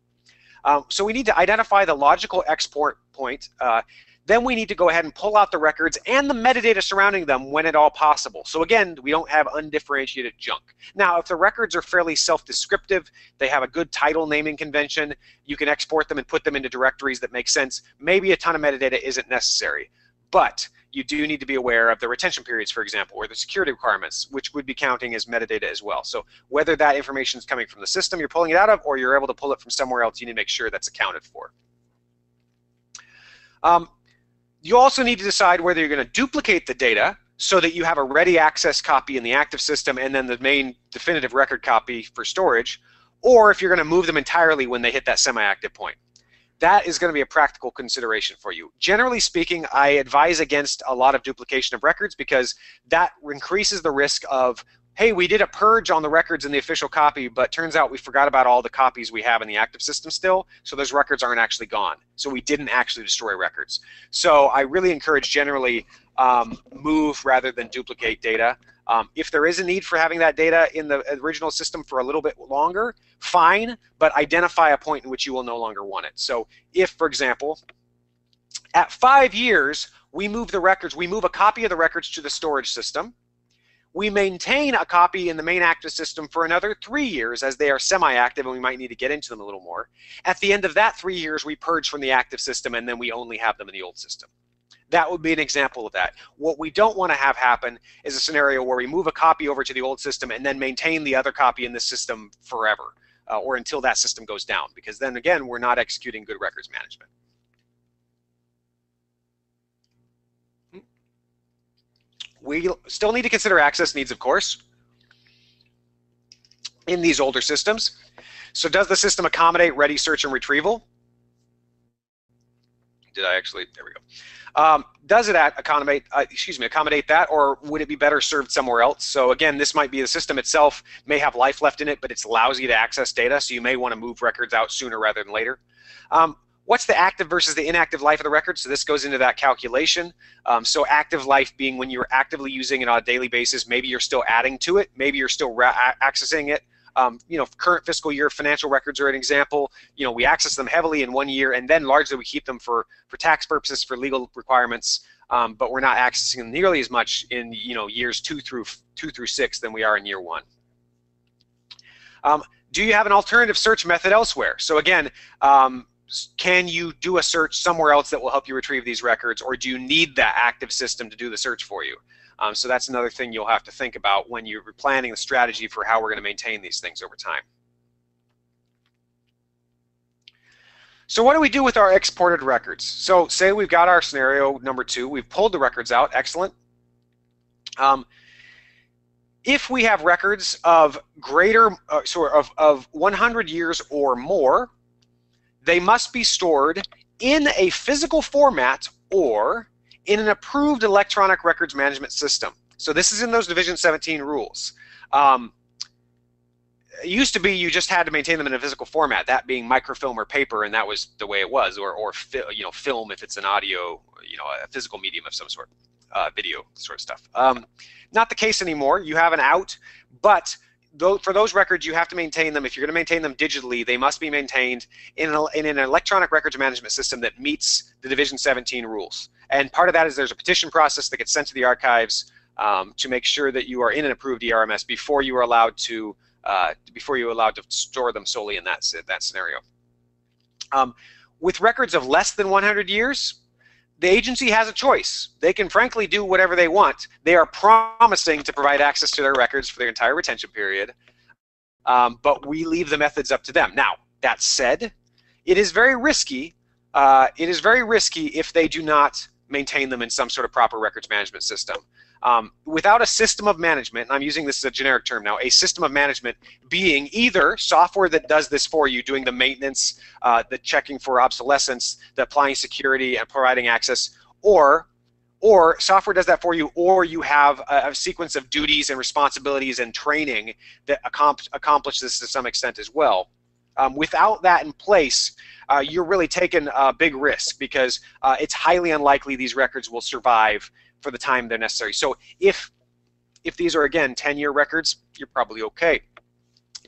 Um, so we need to identify the logical export point. Uh, then we need to go ahead and pull out the records and the metadata surrounding them when at all possible. So again, we don't have undifferentiated junk. Now, if the records are fairly self-descriptive, they have a good title naming convention, you can export them and put them into directories that make sense, maybe a ton of metadata isn't necessary. But you do need to be aware of the retention periods, for example, or the security requirements, which would be counting as metadata as well. So whether that information is coming from the system you're pulling it out of, or you're able to pull it from somewhere else, you need to make sure that's accounted for. Um, you also need to decide whether you're going to duplicate the data so that you have a ready access copy in the active system and then the main definitive record copy for storage, or if you're going to move them entirely when they hit that semi-active point. That is going to be a practical consideration for you. Generally speaking, I advise against a lot of duplication of records because that increases the risk of hey, we did a purge on the records in the official copy, but turns out we forgot about all the copies we have in the active system still, so those records aren't actually gone. So we didn't actually destroy records. So I really encourage generally um, move rather than duplicate data. Um, if there is a need for having that data in the original system for a little bit longer, fine, but identify a point in which you will no longer want it. So if, for example, at five years, we move the records, we move a copy of the records to the storage system, we maintain a copy in the main active system for another three years as they are semi-active and we might need to get into them a little more. At the end of that three years, we purge from the active system and then we only have them in the old system. That would be an example of that. What we don't want to have happen is a scenario where we move a copy over to the old system and then maintain the other copy in the system forever uh, or until that system goes down because then again, we're not executing good records management. We still need to consider access needs, of course, in these older systems. So does the system accommodate ready search and retrieval? Did I actually, there we go. Um, does it accommodate, uh, excuse me, accommodate that, or would it be better served somewhere else? So again, this might be the system itself may have life left in it, but it's lousy to access data, so you may want to move records out sooner rather than later. Um, what's the active versus the inactive life of the record? So this goes into that calculation. Um, so active life being when you're actively using it on a daily basis, maybe you're still adding to it, maybe you're still accessing it. Um, you know, current fiscal year financial records are an example. You know, we access them heavily in one year, and then largely we keep them for for tax purposes, for legal requirements. Um, but we're not accessing them nearly as much in you know years two through two through six than we are in year one. Um, do you have an alternative search method elsewhere? So again, um, can you do a search somewhere else that will help you retrieve these records, or do you need that active system to do the search for you? Um, so that's another thing you'll have to think about when you're planning the strategy for how we're going to maintain these things over time. So what do we do with our exported records? So say we've got our scenario number two, we've pulled the records out, excellent. Um, if we have records of greater, uh, sorry, of, of 100 years or more, they must be stored in a physical format or in an approved electronic records management system. So this is in those Division 17 rules. Um, it used to be you just had to maintain them in a physical format, that being microfilm or paper, and that was the way it was, or, or you know, film if it's an audio, you know, a physical medium of some sort, uh, video sort of stuff. Um, not the case anymore. You have an out, but for those records, you have to maintain them. If you're going to maintain them digitally, they must be maintained in an, in an electronic records management system that meets the Division 17 rules. And part of that is there's a petition process that gets sent to the archives um, to make sure that you are in an approved ERMS before you are allowed to uh, before you are allowed to store them solely in that that scenario. Um, with records of less than 100 years, the agency has a choice. They can frankly do whatever they want. They are promising to provide access to their records for their entire retention period, um, but we leave the methods up to them. Now, that said, it is very risky. Uh, it is very risky if they do not maintain them in some sort of proper records management system. Um, without a system of management, and I'm using this as a generic term now, a system of management being either software that does this for you, doing the maintenance, uh, the checking for obsolescence, the applying security and providing access, or or software does that for you, or you have a, a sequence of duties and responsibilities and training that accomplish this to some extent as well. Um, without that in place, uh, you're really taking a big risk because uh, it's highly unlikely these records will survive for the time they're necessary. So if if these are again 10-year records, you're probably okay.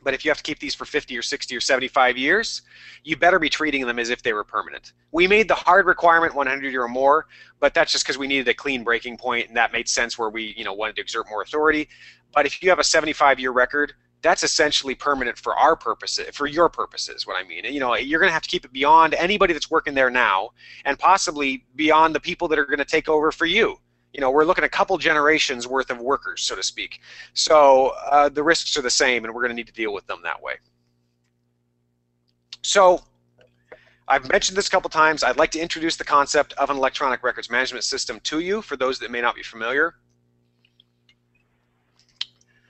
but if you have to keep these for 50 or 60 or 75 years, you better be treating them as if they were permanent. We made the hard requirement 100 year or more, but that's just because we needed a clean breaking point, and that made sense where we, you know, wanted to exert more authority. But if you have a 75 year record, that's essentially permanent for our purposes, for your purposes, what I mean. You know, you're going to have to keep it beyond anybody that's working there now, and possibly beyond the people that are going to take over for you you know, we're looking a couple generations worth of workers, so to speak. So uh, the risks are the same, and we're going to need to deal with them that way. So I've mentioned this a couple times. I'd like to introduce the concept of an electronic records management system to you for those that may not be familiar.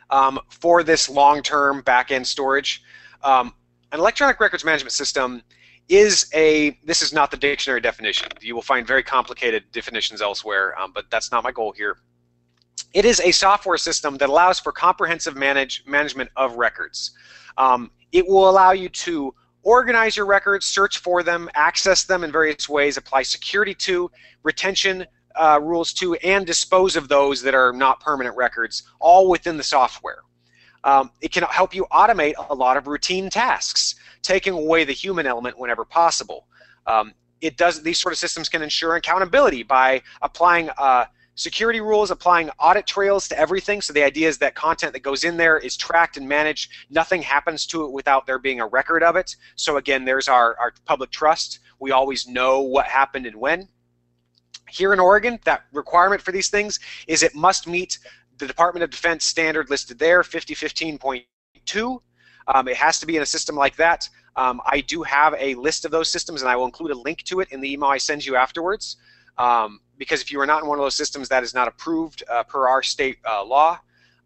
Um, for this long-term back-end storage, um, an electronic records management system is a, this is not the dictionary definition. You will find very complicated definitions elsewhere, um, but that's not my goal here. It is a software system that allows for comprehensive manage, management of records. Um, it will allow you to organize your records, search for them, access them in various ways, apply security to, retention uh, rules to, and dispose of those that are not permanent records, all within the software. Um, it can help you automate a lot of routine tasks taking away the human element whenever possible. Um, it does these sort of systems can ensure accountability by applying uh, security rules, applying audit trails to everything. So the idea is that content that goes in there is tracked and managed. Nothing happens to it without there being a record of it. So again, there's our, our public trust. We always know what happened and when. Here in Oregon, that requirement for these things is it must meet the Department of Defense standard listed there, 5015.2. Um, it has to be in a system like that. Um, I do have a list of those systems, and I will include a link to it in the email I send you afterwards. Um, because if you are not in one of those systems, that is not approved uh, per our state uh, law.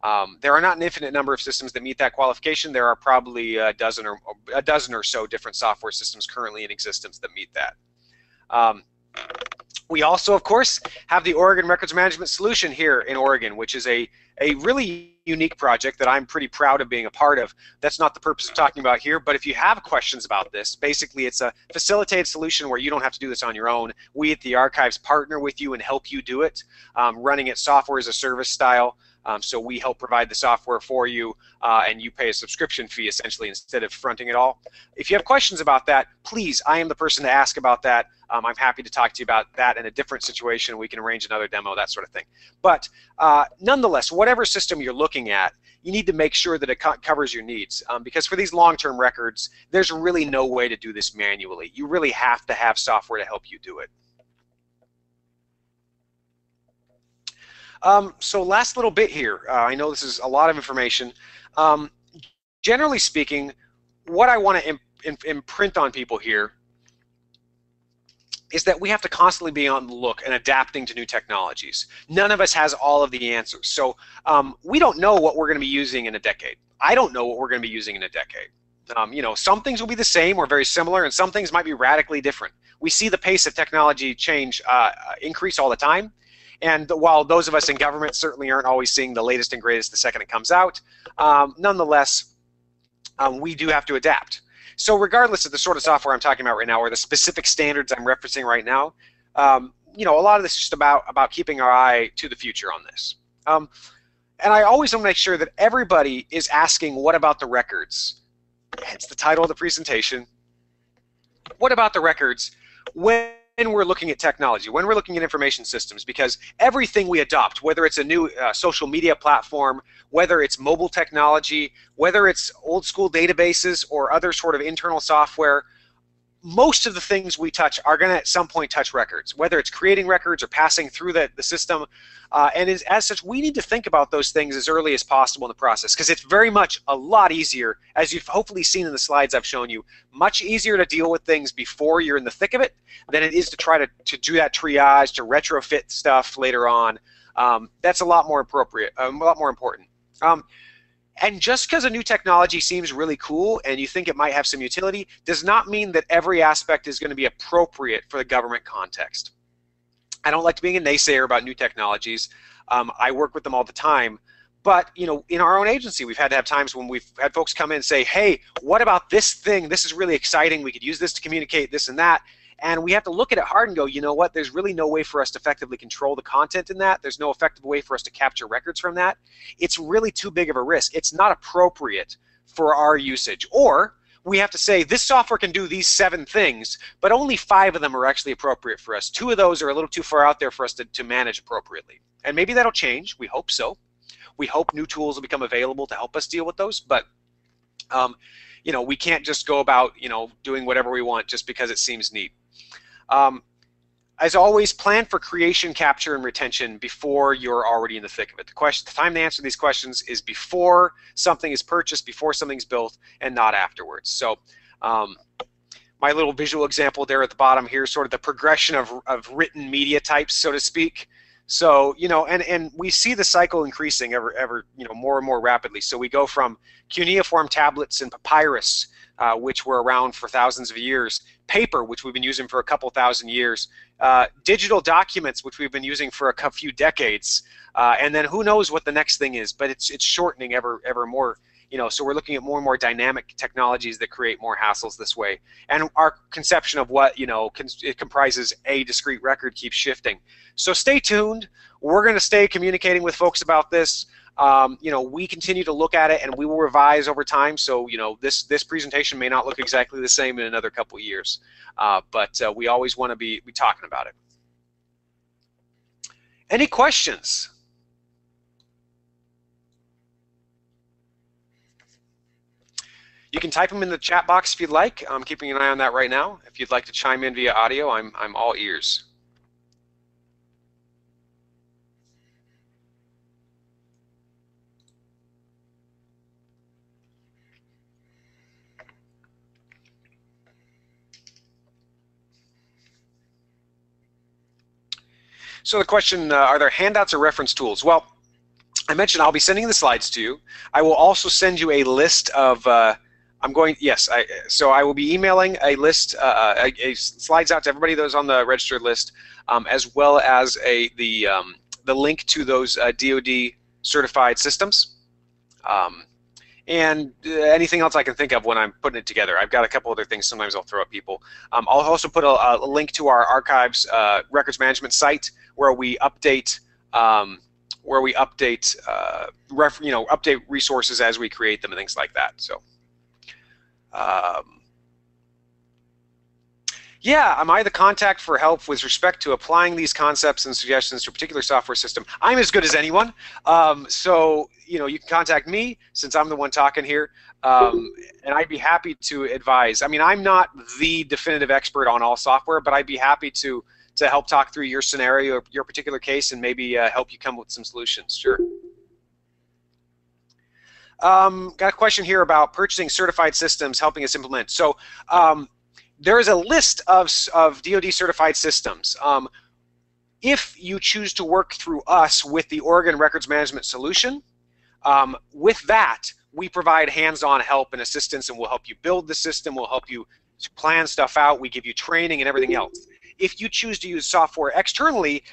Um, there are not an infinite number of systems that meet that qualification. There are probably a dozen or a dozen or so different software systems currently in existence that meet that. We also, of course, have the Oregon Records Management Solution here in Oregon, which is a, a really unique project that I'm pretty proud of being a part of. That's not the purpose of talking about here, but if you have questions about this, basically it's a facilitated solution where you don't have to do this on your own. We at the Archives partner with you and help you do it, um, running it software as a service style. Um, so we help provide the software for you, uh, and you pay a subscription fee essentially instead of fronting it all. If you have questions about that, please, I am the person to ask about that. Um, I'm happy to talk to you about that in a different situation. We can arrange another demo, that sort of thing. But uh, nonetheless, whatever system you're looking at, you need to make sure that it co covers your needs. Um, because for these long-term records, there's really no way to do this manually. You really have to have software to help you do it. Um, so last little bit here. Uh, I know this is a lot of information. Um, generally speaking, what I want to imp imp imprint on people here is that we have to constantly be on the look and adapting to new technologies. None of us has all of the answers. So um, we don't know what we're going to be using in a decade. I don't know what we're going to be using in a decade. Um, you know, some things will be the same or very similar, and some things might be radically different. We see the pace of technology change uh, increase all the time, and while those of us in government certainly aren't always seeing the latest and greatest the second it comes out, um, nonetheless, um, we do have to adapt. So regardless of the sort of software I'm talking about right now or the specific standards I'm referencing right now, um, you know, a lot of this is just about, about keeping our eye to the future on this. Um, and I always want to make sure that everybody is asking, what about the records? It's the title of the presentation. What about the records? When when we're looking at technology, when we're looking at information systems, because everything we adopt, whether it's a new uh, social media platform, whether it's mobile technology, whether it's old school databases or other sort of internal software, most of the things we touch are going to at some point touch records, whether it's creating records or passing through the, the system. Uh, and as, as such, we need to think about those things as early as possible in the process because it's very much a lot easier, as you've hopefully seen in the slides I've shown you, much easier to deal with things before you're in the thick of it than it is to try to, to do that triage, to retrofit stuff later on. Um, that's a lot more appropriate, um, a lot more important. Um, and just because a new technology seems really cool and you think it might have some utility does not mean that every aspect is going to be appropriate for the government context. I don't like being a naysayer about new technologies. Um, I work with them all the time. But you know, in our own agency, we've had to have times when we've had folks come in and say, "Hey, what about this thing? This is really exciting. We could use this to communicate this and that." And we have to look at it hard and go, you know what, there's really no way for us to effectively control the content in that. There's no effective way for us to capture records from that. It's really too big of a risk. It's not appropriate for our usage. Or we have to say this software can do these seven things, but only five of them are actually appropriate for us. Two of those are a little too far out there for us to, to manage appropriately. And maybe that'll change. We hope so. We hope new tools will become available to help us deal with those. But um, you know, we can't just go about you know doing whatever we want just because it seems neat. Um, as always, plan for creation, capture, and retention before you're already in the thick of it. The question, the time to answer these questions is before something is purchased, before something's built, and not afterwards. So, um, my little visual example there at the bottom here, sort of the progression of, of written media types, so to speak. So, you know, and, and we see the cycle increasing ever, ever, you know, more and more rapidly. So we go from cuneiform tablets and papyrus, uh, which were around for thousands of years, paper, which we've been using for a couple thousand years, uh, digital documents, which we've been using for a few decades, uh, and then who knows what the next thing is, but it's, it's shortening ever, ever more. You know, so we're looking at more and more dynamic technologies that create more hassles this way. And our conception of what, you know, it comprises a discrete record keeps shifting. So stay tuned. We're going to stay communicating with folks about this. Um, you know, we continue to look at it and we will revise over time. So, you know, this this presentation may not look exactly the same in another couple years, uh, but uh, we always want to be, be talking about it. Any questions? You can type them in the chat box if you'd like. I'm keeping an eye on that right now. If you'd like to chime in via audio, I'm, I'm all ears. So the question, uh, are there handouts or reference tools? Well, I mentioned I'll be sending the slides to you. I will also send you a list of, uh, I'm going, yes, I, so I will be emailing a list, uh, uh a, a, slides out to everybody that's on the registered list, um, as well as a the, um, the link to those DoD uh, certified systems. Um, and uh, anything else I can think of when I'm putting it together. I've got a couple other things sometimes I'll throw at people. Um, I'll also put a, a, link to our archives uh, records management site where we update um, where we update uh, ref, you know update resources as we create them and things like that. So. Um, yeah, am I the contact for help with respect to applying these concepts and suggestions to a particular software system? I'm as good as anyone. Um, so, you know, you can contact me since I'm the one talking here, um, and I'd be happy to advise. I mean, I'm not the definitive expert on all software, but I'd be happy to to help talk through your scenario, your particular case, and maybe uh, help you come with some solutions. Sure. Um, got a question here about purchasing certified systems helping us implement. So um, there is a list of, of DoD certified systems. Um, if you choose to work through us with the Oregon Records Management Solution, um, with that, we provide hands-on help and assistance and we'll help you build the system, we'll help you plan stuff out, we give you training and everything else. If you choose to use software externally,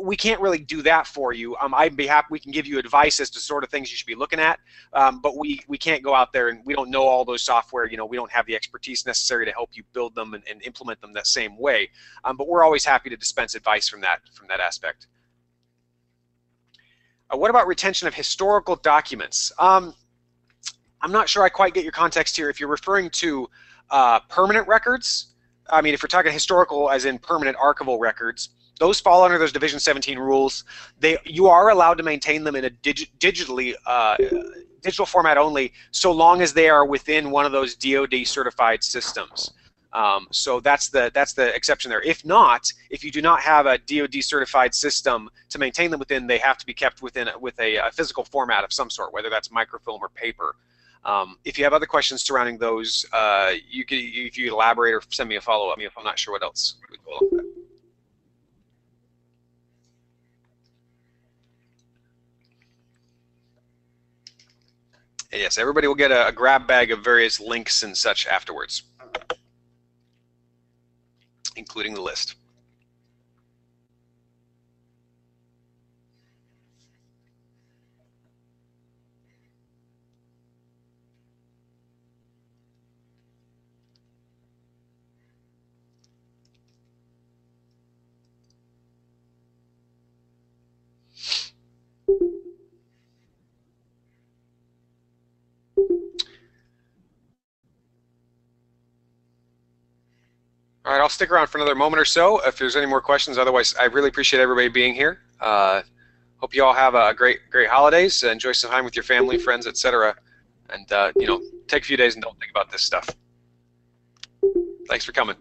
we can't really do that for you. Um, I'd be happy. We can give you advice as to sort of things you should be looking at, um, but we we can't go out there and we don't know all those software. You know, we don't have the expertise necessary to help you build them and, and implement them that same way. Um, but we're always happy to dispense advice from that from that aspect. Uh, what about retention of historical documents? Um, I'm not sure I quite get your context here. If you're referring to uh, permanent records, I mean, if you're talking historical as in permanent archival records, those fall under those Division 17 rules. They you are allowed to maintain them in a digi digitally uh, digital format only, so long as they are within one of those DoD certified systems. Um, so that's the that's the exception there. If not, if you do not have a DoD certified system to maintain them within, they have to be kept within with a, a physical format of some sort, whether that's microfilm or paper. Um, if you have other questions surrounding those, uh, you can if you elaborate or send me a follow up. If I'm not sure what else. Yes, everybody will get a, a grab bag of various links and such afterwards, including the list. All right, I'll stick around for another moment or so if there's any more questions. Otherwise, I really appreciate everybody being here. Uh, hope you all have a great, great holidays. Enjoy some time with your family, friends, etc. And uh, you know, take a few days and don't think about this stuff. Thanks for coming.